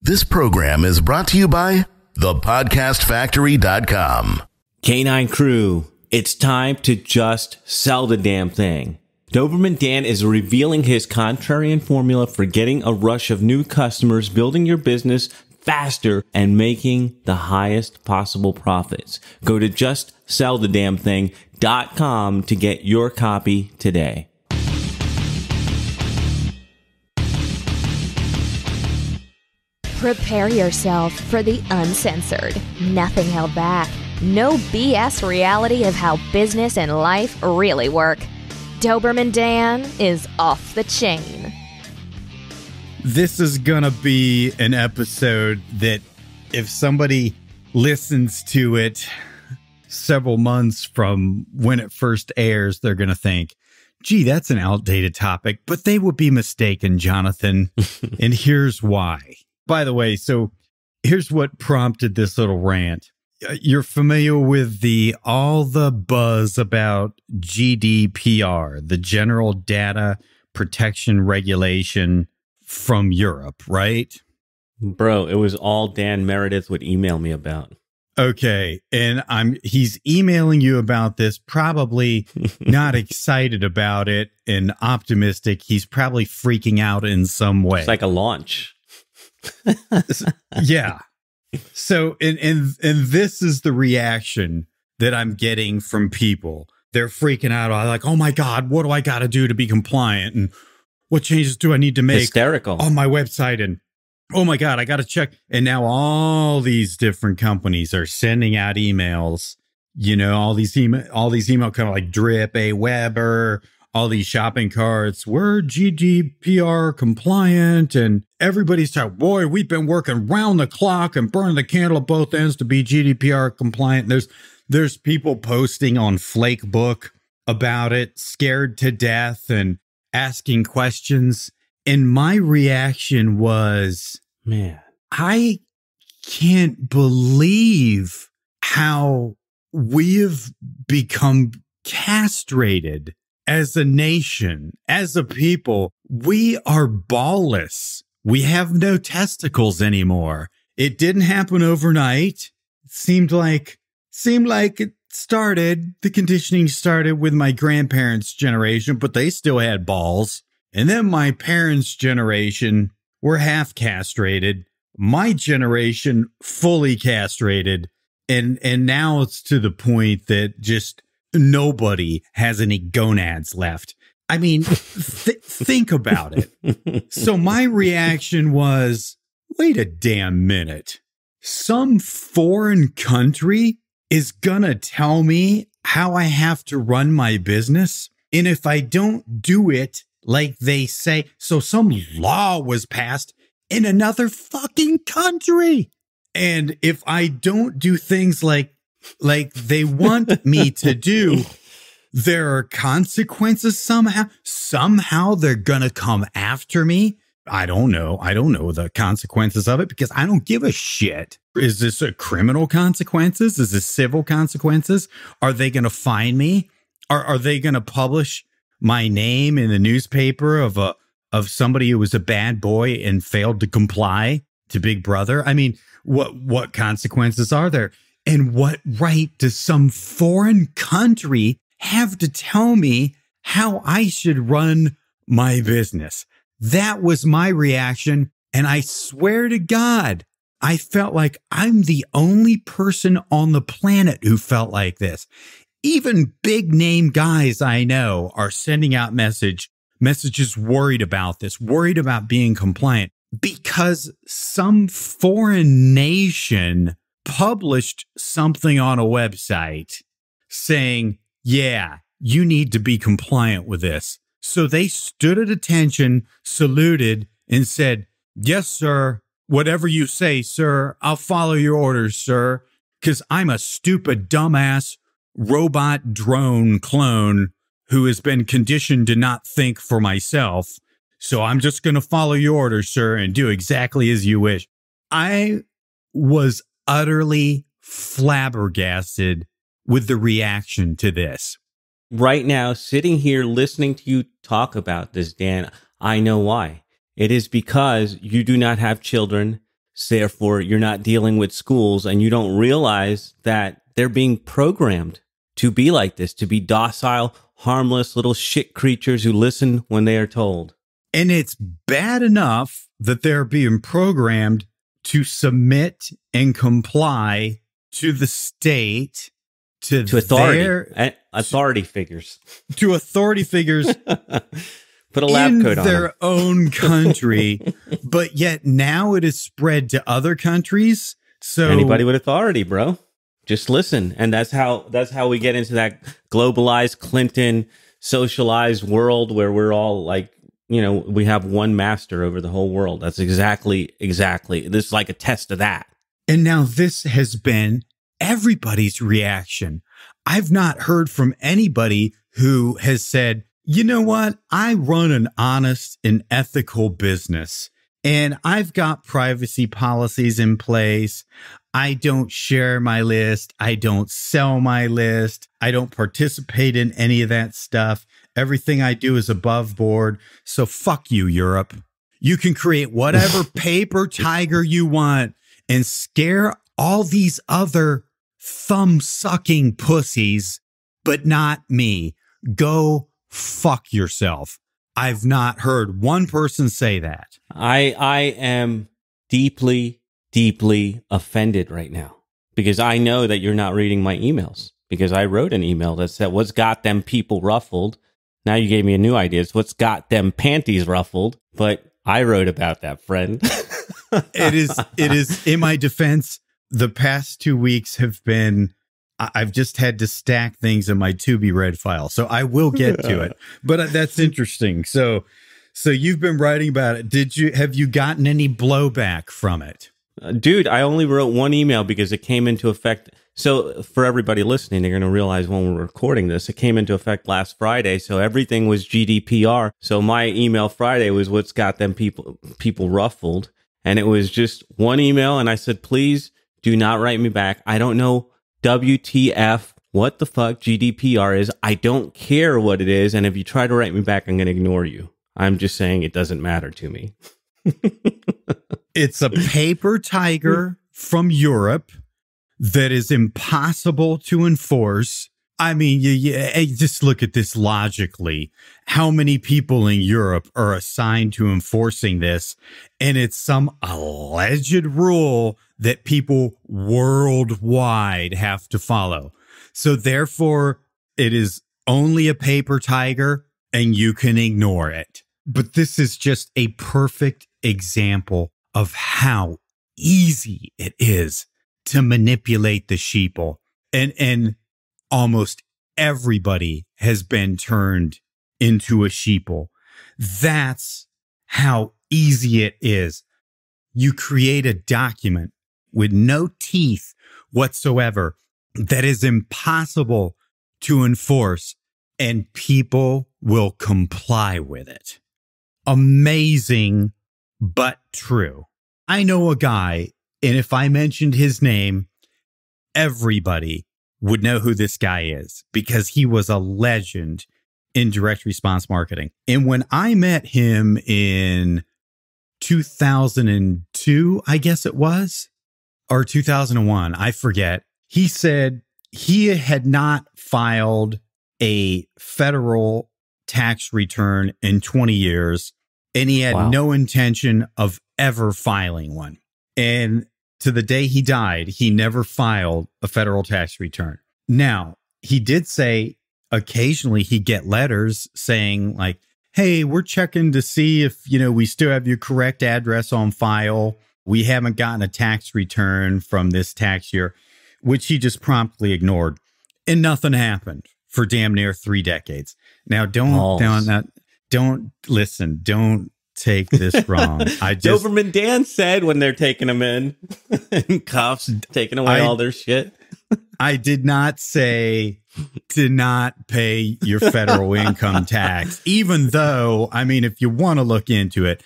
This program is brought to you by thepodcastfactory.com. Canine Crew, it's time to just sell the damn thing. Doberman Dan is revealing his contrarian formula for getting a rush of new customers, building your business faster, and making the highest possible profits. Go to justsellthedamnthing.com to get your copy today. Prepare yourself for the uncensored, nothing held back, no BS reality of how business and life really work. Doberman Dan is off the chain. This is going to be an episode that if somebody listens to it several months from when it first airs, they're going to think, gee, that's an outdated topic, but they would be mistaken, Jonathan. and here's why. By the way, so here's what prompted this little rant. Uh, You're familiar with the all the buzz about GDPR, the General Data Protection Regulation from Europe, right? Bro, it was all Dan Meredith would email me about. Okay, and I'm he's emailing you about this probably not excited about it and optimistic. He's probably freaking out in some way. It's like a launch. yeah. So and and and this is the reaction that I'm getting from people. They're freaking out. I'm like, oh my God, what do I gotta do to be compliant? And what changes do I need to make Hysterical. on my website? And oh my God, I gotta check. And now all these different companies are sending out emails, you know, all these email all these email kind of like drip, AWeber, all these shopping carts. We're GDPR compliant, and everybody's talking. Boy, we've been working round the clock and burning the candle at both ends to be GDPR compliant. There's there's people posting on Flakebook about it, scared to death, and asking questions. And my reaction was, Man. I can't believe how we have become castrated as a nation, as a people. We are ballless. We have no testicles anymore. It didn't happen overnight. It seemed like seemed like it started the conditioning started with my grandparents' generation, but they still had balls. And then my parents' generation were half castrated. My generation fully castrated. And and now it's to the point that just nobody has any gonads left. I mean, th- think about it. So my reaction was, wait a damn minute. Some foreign country is gonna tell me how I have to run my business. And if I don't do it like they say, so some law was passed in another fucking country. And if I don't do things like like they want me to do, there are consequences somehow. Somehow they're gonna come after me. I don't know. I don't know the consequences of it because I don't give a shit. Is this a criminal consequences? Is this civil consequences? Are they gonna find me? Are are they gonna publish my name in the newspaper of a of somebody who was a bad boy and failed to comply to Big Brother? I mean, what what consequences are there? And what right does some foreign country have to tell me how I should run my business? That was my reaction. And I swear to God, I felt like I'm the only person on the planet who felt like this. Even big name guys I know are sending out message messages worried about this, worried about being compliant because some foreign nation published something on a website saying, yeah, you need to be compliant with this. So they stood at attention, saluted, and said, yes, sir. Whatever you say, sir, I'll follow your orders, sir, because I'm a stupid, dumbass robot drone clone who has been conditioned to not think for myself. So I'm just going to follow your orders, sir, and do exactly as you wish. I was utterly flabbergasted with the reaction to this. right now, sitting here listening to you talk about this, Dan, I know why. It is because you do not have children. Therefore, you're not dealing with schools and you don't realize that they're being programmed to be like this, to be docile, harmless little shit creatures who listen when they are told. And it's bad enough that they're being programmed to submit and comply to the state, to, To authority, their- eh, authority figures. to authority figures Put a lab in coat on. their them. own country, but yet now it is spread to other countries. So Anybody with authority, bro. Just listen. And that's how that's how we get into that globalized Clinton socialized world where we're all like, you know, we have one master over the whole world. That's exactly exactly. This is like a test of that. And now this has been everybody's reaction. I've not heard from anybody who has said, you know what? I run an honest and ethical business and I've got privacy policies in place. I don't share my list. I don't sell my list. I don't participate in any of that stuff. Everything I do is above board. So fuck you, Europe. You can create whatever paper tiger you want and scare all these other thumb sucking pussies, but not me. Go fuck yourself. I've not heard one person say that. I I am deeply deeply offended right now because I know that you're not reading my emails because I wrote an email that said what's got them people ruffled. Now you gave me a new idea. It's what's got them panties ruffled, but I wrote about that, friend. It is, it is, in my defense, the past two weeks have been, I've just had to stack things in my to be read file. So I will get to it. But uh, that's interesting. So, so you've been writing about it. Did you, have you gotten any blowback from it? Uh, Dude, I only wrote one email because it came into effect. So, for everybody listening, they're going to realize when we're recording this, it came into effect last Friday. So everything was GDPR. So my email Friday was what's got them people people ruffled, and it was just one email. And I said, please do not write me back. I don't know WTF what the fuck GDPR is. I don't care what it is. And if you try to write me back, I'm going to ignore you. I'm just saying it doesn't matter to me. It's a paper tiger from Europe that is impossible to enforce. I mean, you, you, just look at this logically. How many people in Europe are assigned to enforcing this? And it's some alleged rule that people worldwide have to follow. So therefore, it is only a paper tiger and you can ignore it. But this is just a perfect example of how easy it is to manipulate the sheeple. And, and almost everybody has been turned into a sheeple. That's how easy it is. You create a document with no teeth whatsoever that is impossible to enforce and people will comply with it. Amazing, but true. I know a guy, and if I mentioned his name, everybody would know who this guy is because he was a legend in direct response marketing. And when I met him in 2002, I guess it was, or 2001, I forget, he said he had not filed a federal tax return in 20 years and he had Wow. no intention of ever filing one. And to the day he died, he never filed a federal tax return. Now, he did say occasionally he'd get letters saying, like, hey, we're checking to see if, you know, we still have your correct address on file. We haven't gotten a tax return from this tax year, which he just promptly ignored. And nothing happened for damn near three decades. Now, don't, Balls. don't, not, don't listen. Don't take this wrong. I just, Doberman Dan said when they're taking them in, in cuffs, taking away I- all their shit. I did not say to not pay your federal income tax, even though, I mean, if you want to look into it,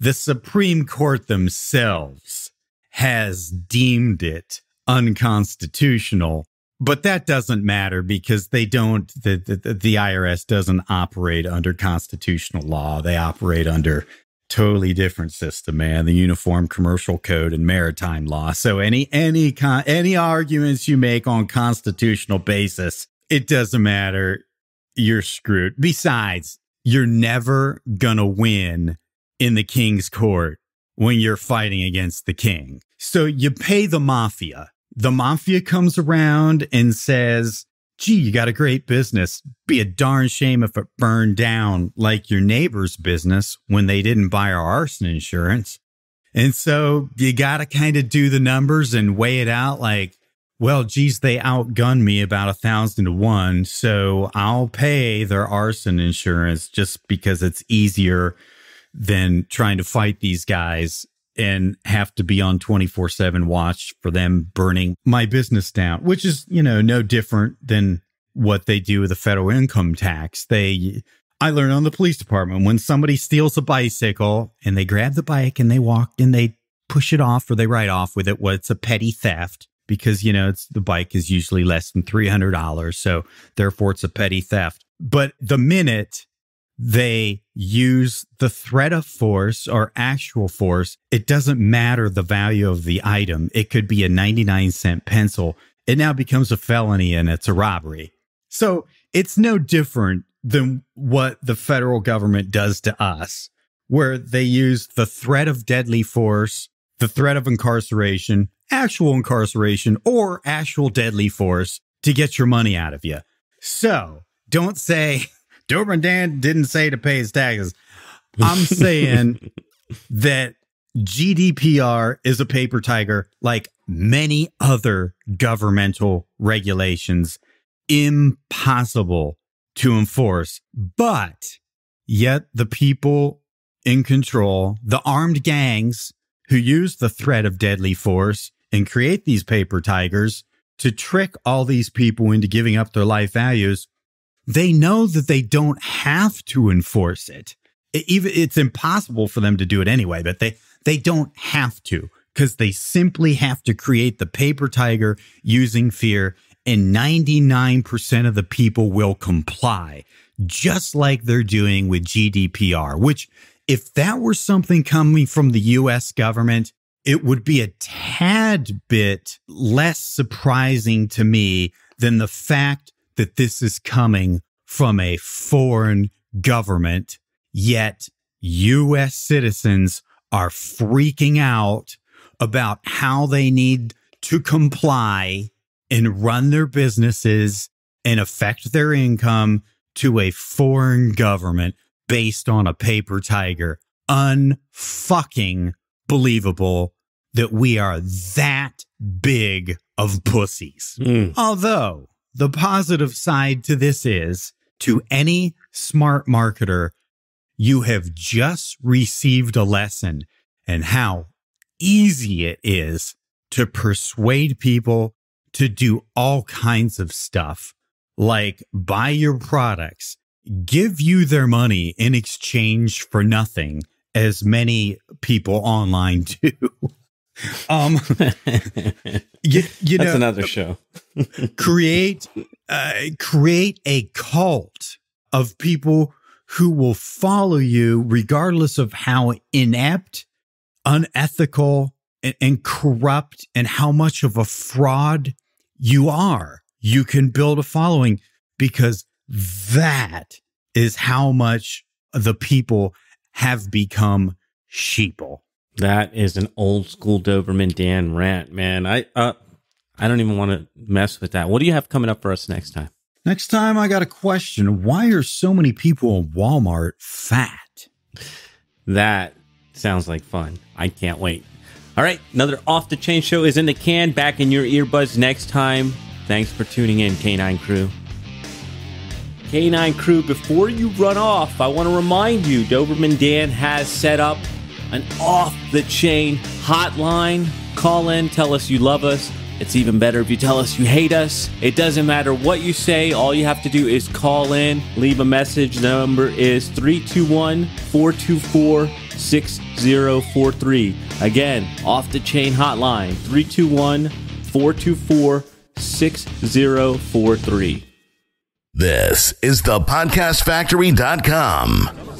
the Supreme Court themselves has deemed it unconstitutional. But that doesn't matter because they don't the, the the IRS doesn't operate under constitutional law. They operate under totally different system, man. The Uniform Commercial Code and Maritime Law. So any any con, any arguments you make on constitutional basis, it doesn't matter. You're screwed. Besides, you're never gonna win in the king's court when you're fighting against the king. So you pay the mafia. The mafia comes around and says, gee, you got a great business. Be a darn shame if it burned down like your neighbor's business when they didn't buy our arson insurance. And so you got to kind of do the numbers and weigh it out like, well, geez, they outgunned me about a thousand to one. So I'll pay their arson insurance just because it's easier than trying to fight these guys and have to be on 24 7 watch for them burning my business down, which is, you know, no different than what they do with the federal income tax. They, I learned on the police department when somebody steals a bicycle and they grab the bike and they walk and they push it off or they ride off with it, well, it's a petty theft because, you know, it's the bike is usually less than $300. So therefore it's a petty theft. But the minute they use the threat of force or actual force, it doesn't matter the value of the item. It could be a 99 cent pencil. It now becomes a felony and it's a robbery. So it's no different than what the federal government does to us, where they use the threat of deadly force, the threat of incarceration, actual incarceration, or actual deadly force to get your money out of you. So don't say, Doberman Dan didn't say to pay his taxes. I'm saying that GDPR is a paper tiger like many other governmental regulations, impossible to enforce. But yet the people in control, the armed gangs who use the threat of deadly force and create these paper tigers to trick all these people into giving up their life values they know that they don't have to enforce it. it even it's impossible for them to do it anyway, but they they don't have to because they simply have to create the paper tiger using fear and 99% of the people will comply just like they're doing with GDPR, which if that were something coming from the US government, it would be a tad bit less surprising to me than the fact that this is coming from a foreign government, yet U.S. citizens are freaking out about how they need to comply and run their businesses and affect their income to a foreign government based on a paper tiger. Unfucking believable that we are that big of pussies. Mm. Although the positive side to this is to any smart marketer, you have just received a lesson and how easy it is to persuade people to do all kinds of stuff like buy your products, give you their money in exchange for nothing, as many people online do. Um, you, you That's know, another show. create, uh, create a cult of people who will follow you regardless of how inept, unethical, and, and corrupt and how much of a fraud you are. You can build a following because that is how much the people have become sheeple. That is an old school Doberman Dan rant, man. I uh, I don't even want to mess with that. What do you have coming up for us next time? Next time, I got a question. Why are so many people in Walmart fat? That sounds like fun. I can't wait. All right, another off the chain show is in the can. Back in your earbuds next time. Thanks for tuning in, K9 Crew. K9 Crew, before you run off, I want to remind you Doberman Dan has set up an off the chain hotline. Call in, tell us you love us. It's even better if you tell us you hate us. It doesn't matter what you say, all you have to do is call in, leave a message. The number is 321 424 6043. Again, off the chain hotline 321 424 6043. This is the podcastfactory.com.